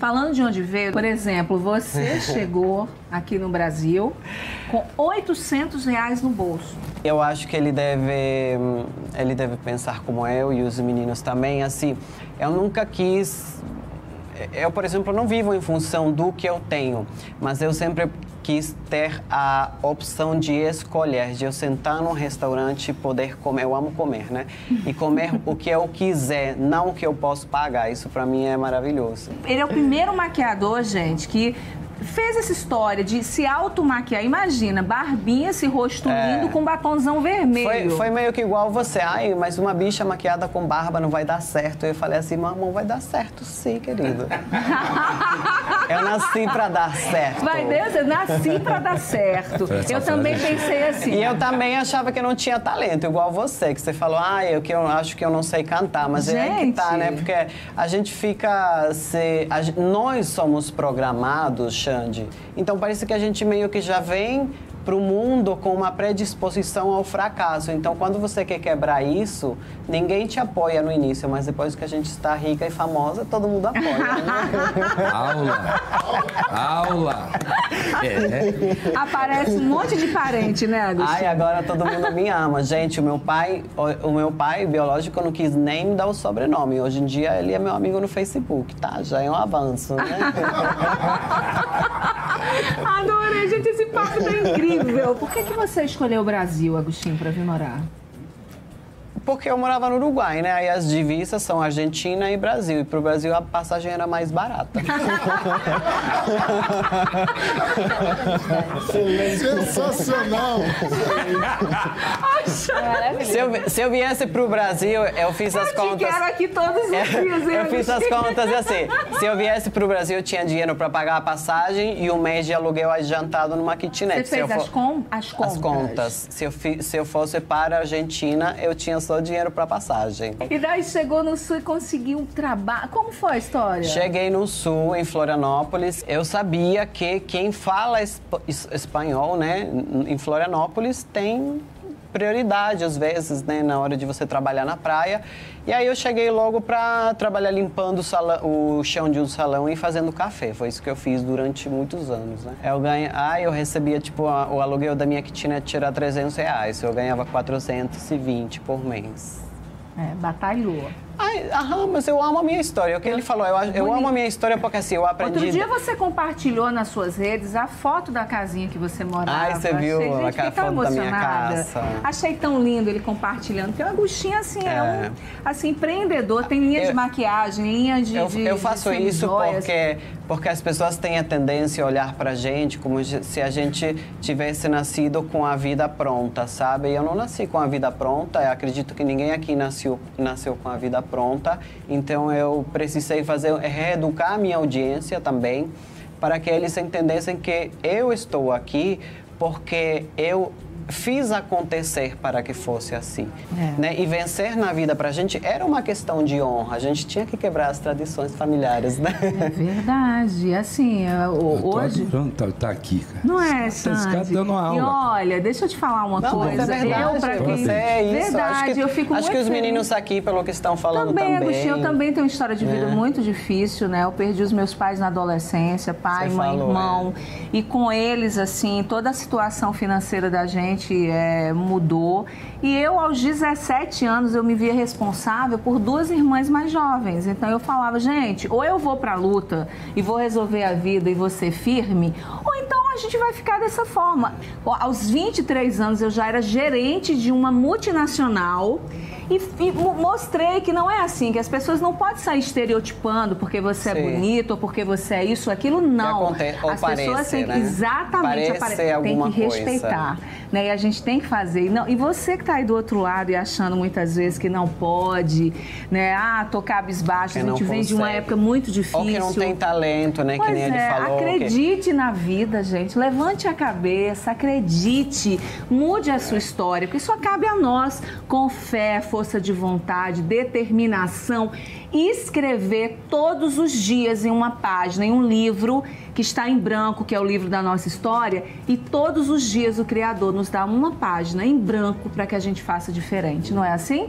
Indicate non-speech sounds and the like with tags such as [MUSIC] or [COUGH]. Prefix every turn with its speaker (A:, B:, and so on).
A: Falando de onde veio, por exemplo, você [LAUGHS] chegou aqui no Brasil com 800 reais no bolso.
B: Eu acho que ele deve, ele deve pensar como eu e os meninos também. Assim, eu nunca quis. Eu, por exemplo, não vivo em função do que eu tenho, mas eu sempre quis ter a opção de escolher, de eu sentar num restaurante e poder comer. Eu amo comer, né? E comer o que eu quiser, não o que eu posso pagar. Isso para mim é maravilhoso.
A: Ele é o primeiro maquiador, gente, que fez essa história de se automaquiar. Imagina, barbinha, esse rosto é. lindo com batonzão vermelho.
B: Foi, foi, meio que igual você. Ai, mas uma bicha maquiada com barba não vai dar certo. Eu falei assim, mamão, vai dar certo sim, querido. [LAUGHS] eu nasci pra dar certo.
A: Vai Deus, eu nasci pra dar certo. eu também pensei assim.
B: E eu também achava que eu não tinha talento, igual você, que você falou, ah, eu que eu acho que eu não sei cantar. Mas gente. é que tá, né? Porque a gente fica. Se, a, nós somos programados, Xande. Então parece que a gente meio que já vem para o mundo com uma predisposição ao fracasso. Então, quando você quer quebrar isso, ninguém te apoia no início, mas depois que a gente está rica e famosa, todo mundo apoia. Né? [LAUGHS]
C: Aula! Aula!
A: É. Aparece um monte de parente, né, Agostinho?
B: Ai, agora todo mundo me ama. Gente, o meu pai, o, o meu pai biológico não quis nem me dar o sobrenome. Hoje em dia ele é meu amigo no Facebook, tá? Já é um avanço, né? [LAUGHS]
A: Papo tá incrível. Por que, que você escolheu o Brasil, Agostinho, para vir morar?
B: Porque eu morava no Uruguai, né? Aí as divisas são Argentina e Brasil. E pro Brasil a passagem era mais barata. [LAUGHS]
D: Sensacional!
B: se, eu, se eu viesse pro Brasil, eu fiz as
A: eu
B: contas. Eu
A: quero aqui todos os dias.
B: Eu, eu fiz as contas assim. Se eu viesse pro Brasil, eu tinha dinheiro para pagar a passagem e um mês de aluguel adiantado numa kitnet.
A: Você fez
B: as,
A: for... com... as contas?
B: As contas. Se eu, fi... se eu fosse para a Argentina, eu tinha só dinheiro para passagem.
A: E daí chegou no Sul e conseguiu um trabalho. Como foi a história?
B: Cheguei no Sul, em Florianópolis. Eu sabia que quem fala esp espanhol, né, em Florianópolis tem prioridade às vezes, né, na hora de você trabalhar na praia. E aí eu cheguei logo para trabalhar limpando o, salão, o, chão de um salão e fazendo café. Foi isso que eu fiz durante muitos anos, né? Eu ganha, ah, eu recebia tipo a, o aluguel da minha kitnet tirar 300 reais. Eu ganhava 420 por mês.
A: É, batalhou.
B: Ai, aham, mas eu amo a minha história. O que ele falou, eu, eu amo a minha história porque assim, eu aprendi.
A: Outro dia você compartilhou nas suas redes a foto da casinha que você morava.
B: Ai, você viu
A: Achei,
B: gente, a foto da minha casa.
A: Achei tão lindo ele compartilhando. Porque o Agostinho, assim, é, é um assim, empreendedor, tem linha eu, de maquiagem, linha de.
B: Eu,
A: de,
B: eu faço de isso porque, porque as pessoas têm a tendência a olhar pra gente como se a gente tivesse nascido com a vida pronta, sabe? Eu não nasci com a vida pronta, eu acredito que ninguém aqui nasceu, nasceu com a vida pronta. Então eu precisei fazer reeducar a minha audiência também para que eles entendessem que eu estou aqui porque eu fiz acontecer para que fosse assim. É. Né? E vencer na vida para a gente era uma questão de honra. A gente tinha que quebrar as tradições familiares, né?
A: É verdade. Assim, hoje...
C: Tá, tá aqui, cara.
A: Não é, Sandy? Esse cara
C: dando aula.
A: E olha, deixa eu te falar uma
B: Não,
A: coisa.
B: É verdade,
A: eu, pra quem...
B: Você é isso.
A: Verdade,
B: acho que,
A: eu fico
B: Acho que os meninos aqui, pelo que estão falando
A: também.
B: Também,
A: Agostinho, eu também tenho uma história de vida
B: É.
A: muito difícil, né? Eu perdi os meus pais na adolescência, pai,
B: Você
A: mãe,
B: falou,
A: irmão. E com eles, assim, toda a situação financeira da gente é, mudou. E eu, aos 17 anos, eu me via responsável por duas irmãs mais jovens. Então eu falava, gente, ou eu vou pra luta e vou resolver a vida e ser firme, ou então a gente vai ficar dessa forma. Aos 23 anos eu já era gerente de uma multinacional e, e mo- mostrei que não é assim, que as pessoas não podem sair estereotipando porque você é
B: Sim.
A: bonito ou porque você é isso, aquilo, não.
B: aconte- ou
A: as pessoas
B: parecer,
A: têm que
B: né?
A: exatamente
B: Parecer
A: tem que
B: coisa.
A: respeitar. Né? E a gente tem que fazer. E Não, e você que está aí do outro lado e achando muitas vezes que não pode, né? Ah, tocar cabisbaixo,
B: Que
A: a gente vem de uma época muito difícil.
B: Ou que não tem talento, né? que
A: Pois
B: nem ele
A: é,
B: falou. que-
A: acredite na vida, gente. Levante a cabeça, acredite, mude a sua história, porque isso cabe a nós, com fé, força de vontade, determinação. E escrever todos os dias em uma página, em um livro que está em branco, que é o livro da nossa história, e todos os dias o Criador nos dá uma página em branco para que a gente faça diferente, não é assim?